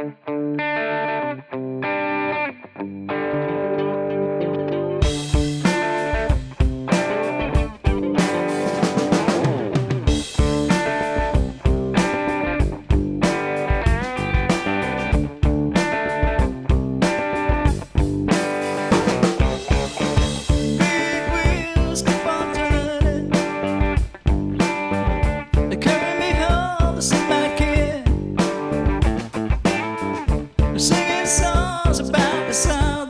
Thank you. beside